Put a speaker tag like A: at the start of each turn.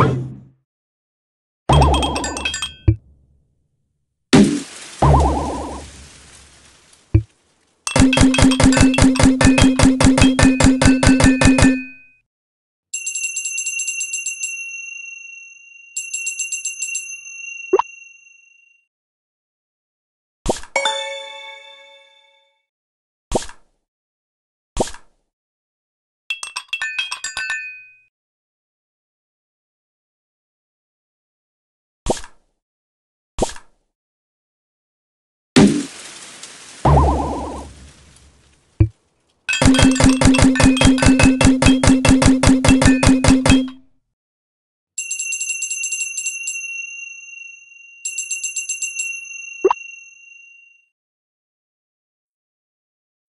A: Thank you. ¡Cuántos, cuántos, cuántos